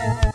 Yeah.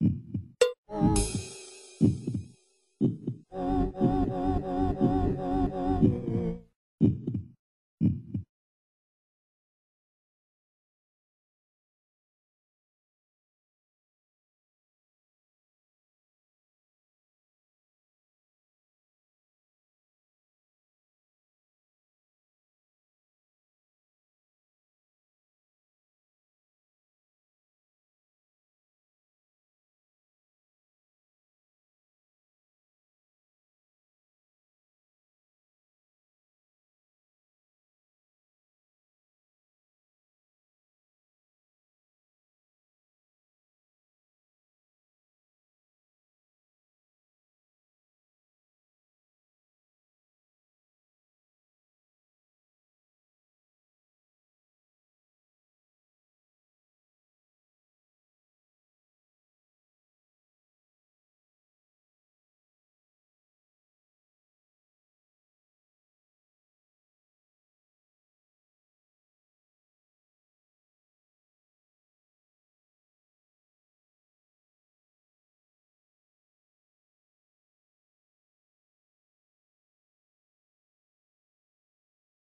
うん。